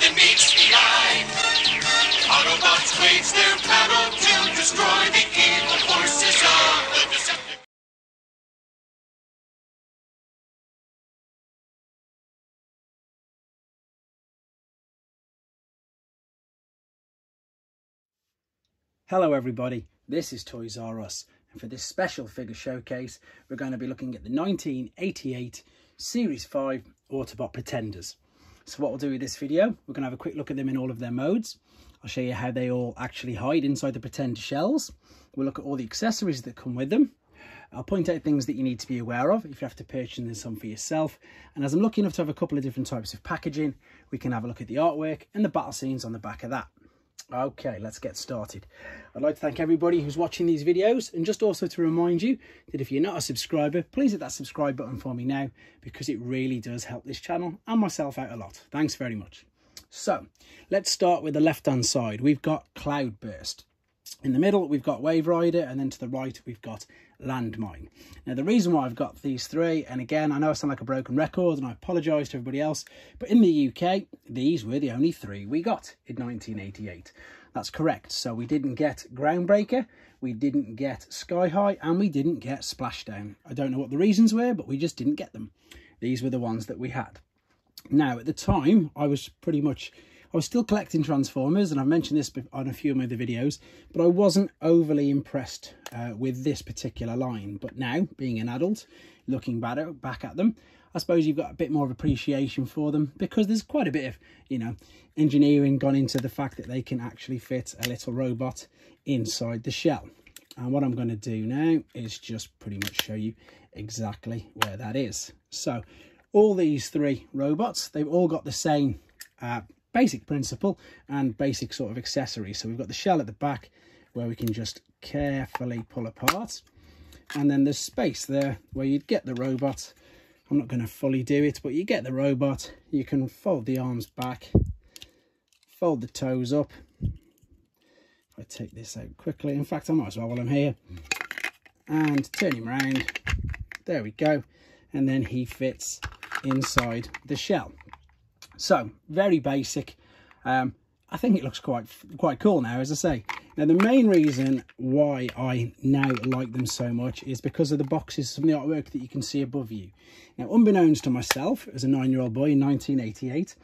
than meets the eye. Autobots wage their battle to destroy the evil forces of the Decepticons. Hello everybody, this is Toys are Russ and for this special figure showcase we're going to be looking at the 1988 Series 5 Autobot Pretenders. So what we'll do with this video, we're going to have a quick look at them in all of their modes. I'll show you how they all actually hide inside the Pretender shells. We'll look at all the accessories that come with them. I'll point out things that you need to be aware of if you have to purchase some for yourself. And as I'm lucky enough to have a couple of different types of packaging, we can have a look at the artwork and the battle scenes on the back of that. Okay, let's get started. I'd like to thank everybody who's watching these videos and just also to remind you that if you're not a subscriber, please hit that subscribe button for me now because it really does help this channel and myself out a lot. Thanks very much. So, let's start with the left-hand side. We've got Cloudburst. In the middle, we've got Wave Rider, and then to the right, we've got Landmine. Now, the reason why I've got these three, and again, I know I sound like a broken record, and I apologise to everybody else, but in the UK, these were the only three we got in 1988. That's correct. So we didn't get Groundbreaker, we didn't get Sky High, and we didn't get Splashdown. I don't know what the reasons were, but we just didn't get them. These were the ones that we had. Now, at the time, I was pretty much I was still collecting Transformers, and I've mentioned this on a few of my other videos, but I wasn't overly impressed uh, with this particular line. But now, being an adult, looking back at, them, I suppose you've got a bit more of appreciation for them because there's quite a bit of, you know, engineering gone into the fact that they can actually fit a little robot inside the shell. And what I'm going to do now is just pretty much show you exactly where that is. So all these three robots, they've all got the same uh, basic principle and basic sort of accessories. So we've got the shell at the back where we can just carefully pull apart. And then there's space there where you'd get the robot. I'm not going to fully do it, but you get the robot. You can fold the arms back, fold the toes up. If I take this out quickly, in fact, I might as well while I'm here. And turn him around. There we go. And then he fits inside the shell. So, very basic. Um, I think it looks quite quite cool now, as I say. Now, the main reason why I now like them so much is because of the boxes, of the artwork that you can see above you. Now, unbeknownst to myself, as a nine-year-old boy in 1988,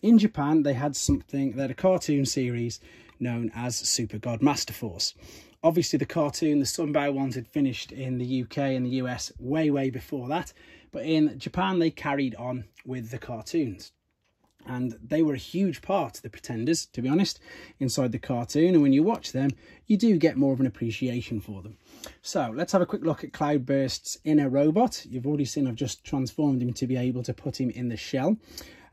in Japan, they had something, they had a cartoon series known as Super God Master Force. Obviously, the cartoon, the Sunbow ones, had finished in the UK and the US way, way before that. But in Japan, they carried on with the cartoons and they were a huge part of the Pretenders, to be honest, inside the cartoon. And when you watch them, you do get more of an appreciation for them. So let's have a quick look at Cloudburst's inner robot. You've already seen I've just transformed him to be able to put him in the shell.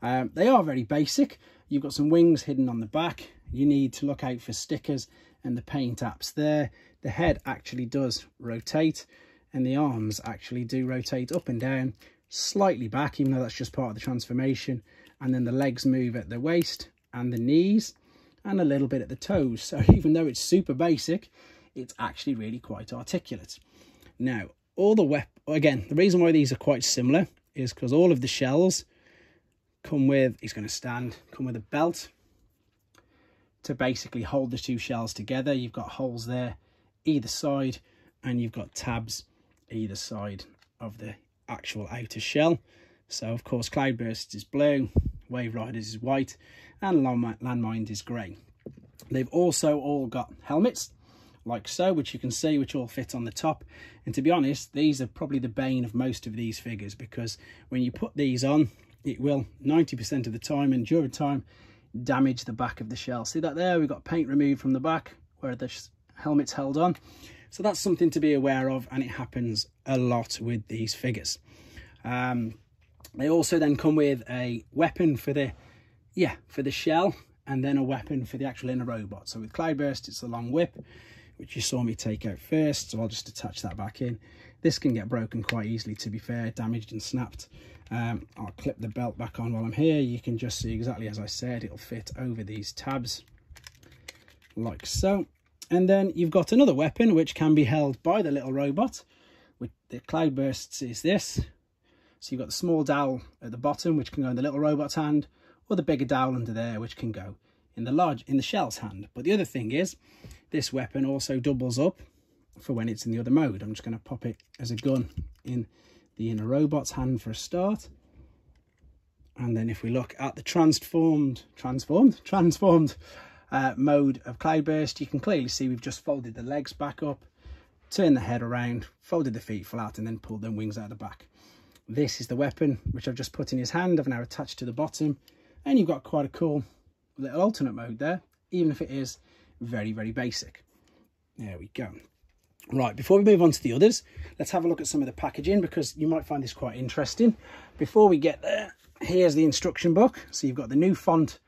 Um, they are very basic. You've got some wings hidden on the back. You need to look out for stickers and the paint apps there. The head actually does rotate and the arms actually do rotate up and down slightly back, even though that's just part of the transformation and then the legs move at the waist and the knees and a little bit at the toes. So even though it's super basic, it's actually really quite articulate. Now, all the weapon, again, the reason why these are quite similar is because all of the shells come with, he's going to stand, come with a belt to basically hold the two shells together. You've got holes there either side and you've got tabs either side of the actual outer shell. So, of course, Cloudburst is blue, Wave Riders is white, and Landmine is grey. They've also all got helmets, like so, which you can see, which all fit on the top. And to be honest, these are probably the bane of most of these figures, because when you put these on, it will 90% of the time, and during time, damage the back of the shell. See that there? We've got paint removed from the back, where the helmet's held on. So that's something to be aware of, and it happens a lot with these figures. Um, they also then come with a weapon for the, yeah, for the shell and then a weapon for the actual inner robot. So with Cloudburst, it's the long whip, which you saw me take out first. So I'll just attach that back in. This can get broken quite easily, to be fair, damaged and snapped. Um, I'll clip the belt back on while I'm here. You can just see exactly as I said, it'll fit over these tabs like so. And then you've got another weapon, which can be held by the little robot. With the Cloudbursts is this, so you've got the small dowel at the bottom, which can go in the little robot's hand, or the bigger dowel under there, which can go in the large in the shell's hand. But the other thing is, this weapon also doubles up for when it's in the other mode. I'm just going to pop it as a gun in the inner robot's hand for a start. And then if we look at the transformed, transformed, transformed uh, mode of Cloudburst, you can clearly see we've just folded the legs back up, turned the head around, folded the feet flat, and then pulled them wings out the back. This is the weapon, which I've just put in his hand. I've now attached to the bottom. And you've got quite a cool little alternate mode there, even if it is very, very basic. There we go. Right, before we move on to the others, let's have a look at some of the packaging because you might find this quite interesting. Before we get there, here's the instruction book. So you've got the new font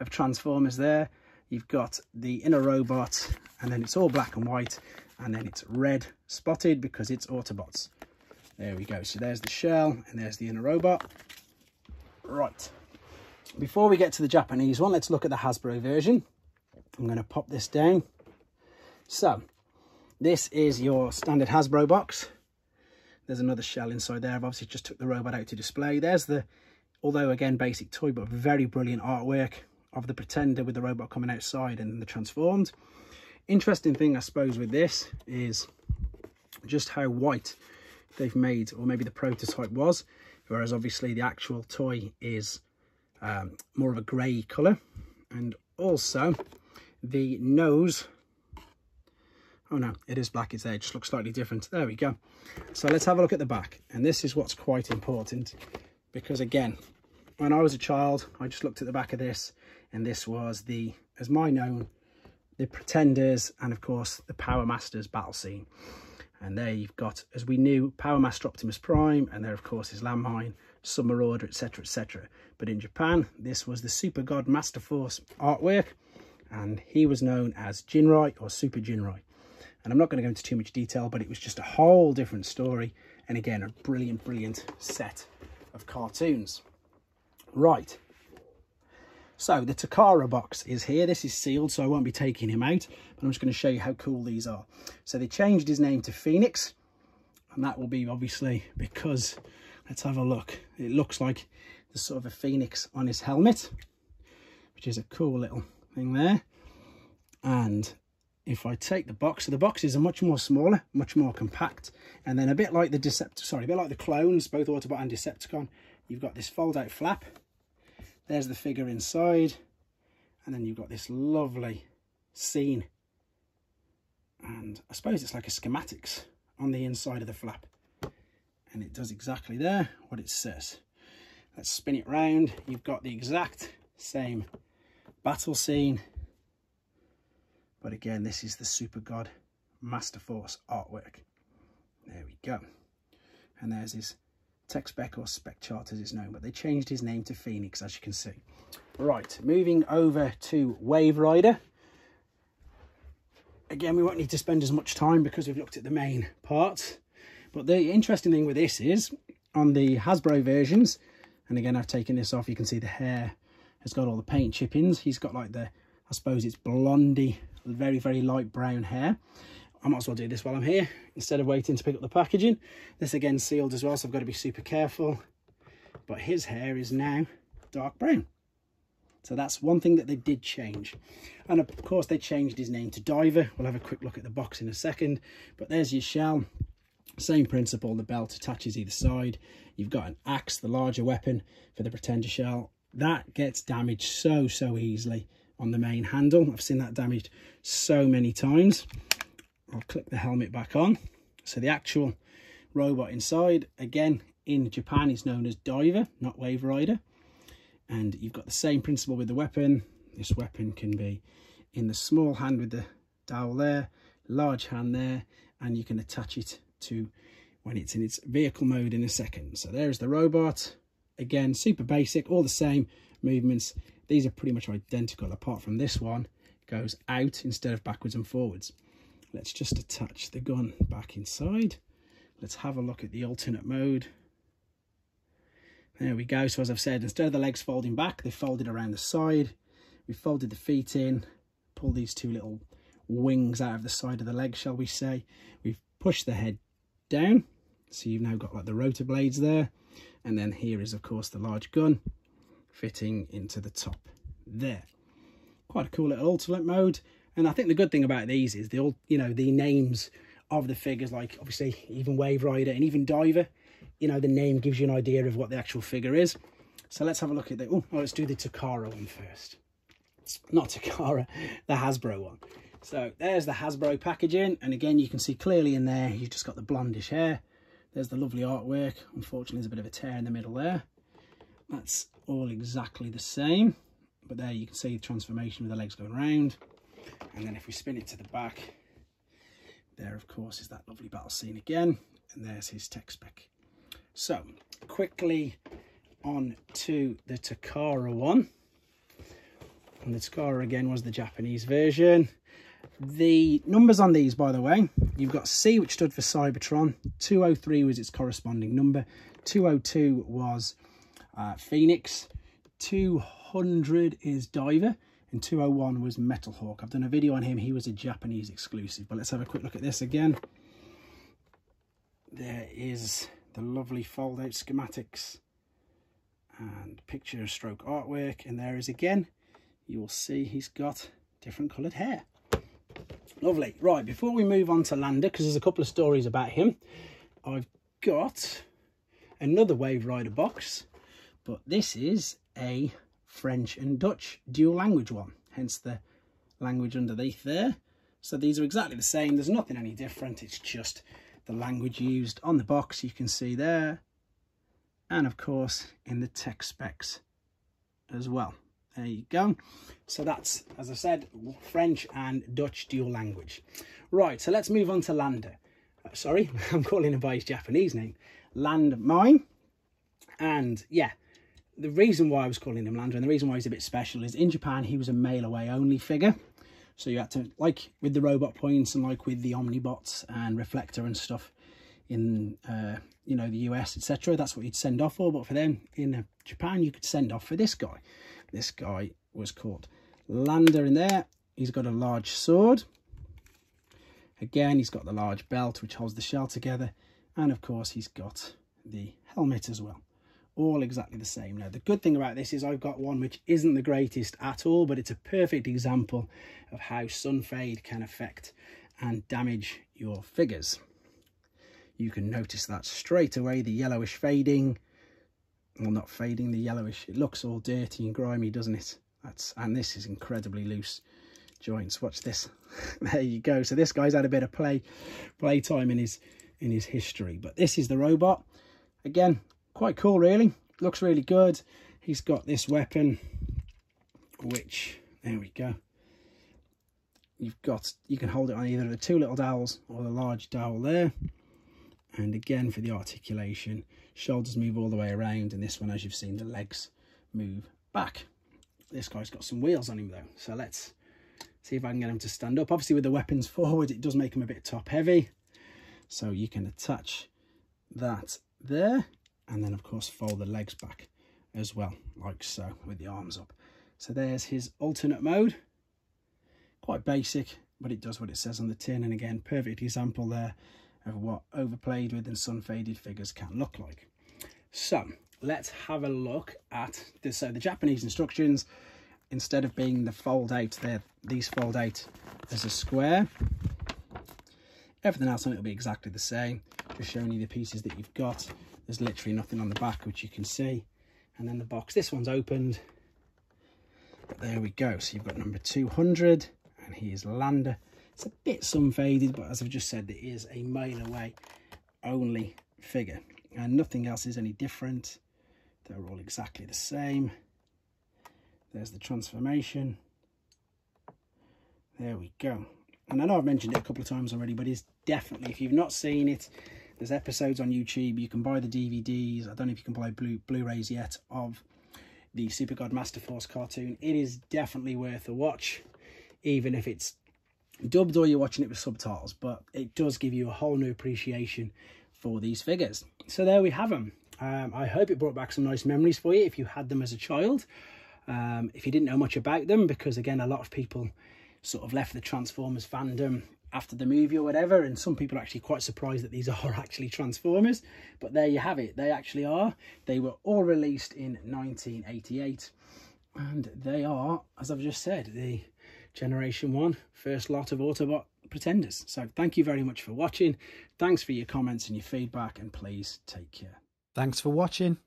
of Transformers there. You've got the inner robot, and then it's all black and white, and then it's red spotted because it's Autobots. There we go. So there's the shell, and there's the inner robot. Right. Before we get to the Japanese one, let's look at the Hasbro version. I'm going to pop this down. So, this is your standard Hasbro box. There's another shell inside there. I've obviously just took the robot out to display. There's the, although again basic toy, but very brilliant artwork of the Pretender with the robot coming outside and the transformed. Interesting thing, I suppose, with this is just how white they've made, or maybe the prototype was, whereas obviously the actual toy is um, more of a grey colour. And also the nose Oh no, it is black, it's there, it just looks slightly different. There we go. So let's have a look at the back. And this is what's quite important because again, when I was a child, I just looked at the back of this and this was the, as my known, the Pretenders and of course the Power Masters battle scene. And there you've got, as we knew, Power Master Optimus Prime, and there of course is Landmine, Summer Marauder, etc, etc. But in Japan, this was the Super God Master Force artwork, and he was known as Jinrai or Super Jinrai. And I'm not going to go into too much detail, but it was just a whole different story. And again, a brilliant, brilliant set of cartoons. Right. So the Takara box is here. This is sealed, so I won't be taking him out. But I'm just going to show you how cool these are. So they changed his name to Phoenix. And that will be obviously because, let's have a look. It looks like there's sort of a phoenix on his helmet, which is a cool little thing there. And if I take the box, so the boxes are much more smaller, much more compact, and then a bit like the Decept sorry, a bit like the clones, both Autobot and Decepticon, you've got this fold-out flap. There's the figure inside, and then you've got this lovely scene. And I suppose it's like a schematics on the inside of the flap. And it does exactly there what it says. Let's spin it round. You've got the exact same battle scene but again, this is the Super God Master Force artwork. There we go. And there's his tech or spec chart as it's known, but they changed his name to Phoenix, as you can see. Right, moving over to Wave Rider. Again, we won't need to spend as much time because we've looked at the main parts. But the interesting thing with this is, on the Hasbro versions, and again, I've taken this off, you can see the hair has got all the paint chippings. He's got like the, I suppose it's blondie very, very light brown hair. I might as well do this while I'm here instead of waiting to pick up the packaging. This again sealed as well, so I've got to be super careful. But his hair is now dark brown. So that's one thing that they did change. And of course, they changed his name to Diver. We'll have a quick look at the box in a second. But there's your shell. Same principle, the belt attaches either side. You've got an axe, the larger weapon for the Pretender shell. That gets damaged so, so easily on the main handle. I've seen that damaged so many times. I'll click the helmet back on. So the actual robot inside, again, in Japan is known as Diver, not Wave Rider. And you've got the same principle with the weapon. This weapon can be in the small hand with the dowel there, large hand there, and you can attach it to when it's in its vehicle mode in a second. So there's the robot. Again, super basic, all the same movements. These are pretty much identical, apart from this one goes out instead of backwards and forwards. Let's just attach the gun back inside. Let's have a look at the alternate mode. There we go. So as I've said, instead of the legs folding back, they folded around the side. We folded the feet in, pull these two little wings out of the side of the leg, shall we say. We've pushed the head down. So you've now got like the rotor blades there. And then here is, of course, the large gun fitting into the top there. Quite a cool little alternate mode. And I think the good thing about these is the all, you know, the names of the figures, like obviously even Wave Rider and even Diver, you know, the name gives you an idea of what the actual figure is. So let's have a look at the, oh, let's do the Takara one first. Not Takara, the Hasbro one. So there's the Hasbro packaging. And again, you can see clearly in there, you've just got the blondish hair. There's the lovely artwork. Unfortunately, there's a bit of a tear in the middle there. That's all exactly the same. But there you can see the transformation with the legs going around. And then if we spin it to the back, there, of course, is that lovely battle scene again. And there's his tech spec. So, quickly on to the Takara one. And the Takara, again, was the Japanese version. The numbers on these, by the way, you've got C, which stood for Cybertron. 203 was its corresponding number. 202 was uh, Phoenix. 200 is Diver. And 201 was Metal Hawk. I've done a video on him. He was a Japanese exclusive. But let's have a quick look at this again. There is the lovely fold-out schematics and picture stroke artwork. And there is again, you will see he's got different coloured hair. Lovely. Right, before we move on to Lander, because there's a couple of stories about him, I've got another Wave Rider box, but this is a French and Dutch dual language one, hence the language underneath there. So these are exactly the same. There's nothing any different. It's just the language used on the box you can see there. And of course in the tech specs as well. There you go. So that's, as I said, French and Dutch dual language. Right, so let's move on to Lander. Uh, sorry, I'm calling him by his Japanese name. Landmine. And yeah, the reason why I was calling him Lander and the reason why he's a bit special is in Japan, he was a mail away only figure. So you had to, like with the robot points and like with the Omnibots and Reflector and stuff in, uh, you know, the US, etc. That's what you'd send off for. But for them in Japan, you could send off for this guy. This guy was called Lander in there. He's got a large sword. Again, he's got the large belt, which holds the shell together. And of course, he's got the helmet as well. All exactly the same. Now, the good thing about this is I've got one which isn't the greatest at all, but it's a perfect example of how sun fade can affect and damage your figures. You can notice that straight away, the yellowish fading, well not fading the yellowish. It looks all dirty and grimy doesn't it? That's and this is incredibly loose joints. Watch this. There you go. So this guy's had a bit of play play time in his in his history. But this is the robot. Again quite cool really. Looks really good. He's got this weapon which there we go. You've got you can hold it on either the two little dowels or the large dowel there. And again for the articulation shoulders move all the way around and this one as you've seen the legs move back. This guy's got some wheels on him though so let's see if I can get him to stand up. Obviously with the weapons forward it does make him a bit top heavy so you can attach that there and then of course fold the legs back as well like so with the arms up so there's his alternate mode quite basic but it does what it says on the tin and again perfect example there of what overplayed with and sun faded figures can look like. So let's have a look at this. So the Japanese instructions, instead of being the fold out, there these fold out as a square. Everything else on it will be exactly the same. Just showing you the pieces that you've got. There's literally nothing on the back, which you can see. And then the box, this one's opened. But there we go. So you've got number 200 and here's Lander it's a bit sun faded, but as I've just said, it is a mail away only figure. And nothing else is any different. They're all exactly the same. There's the transformation. There we go. And I know I've mentioned it a couple of times already, but it's definitely, if you've not seen it, there's episodes on YouTube. You can buy the DVDs. I don't know if you can buy Blu Blu-rays yet of the Super God Master Force cartoon. It is definitely worth a watch, even if it's dubbed or you're watching it with subtitles, but it does give you a whole new appreciation for these figures. So there we have them. Um, I hope it brought back some nice memories for you if you had them as a child. Um, if you didn't know much about them, because again, a lot of people sort of left the Transformers fandom after the movie or whatever and some people are actually quite surprised that these are actually transformers but there you have it. They actually are. They were all released in 1988 and they are as i've just said the generation one first lot of autobot pretenders. So thank you very much for watching. Thanks for your comments and your feedback and please take care. Thanks for watching.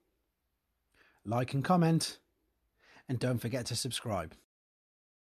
Like and comment. And don't forget to subscribe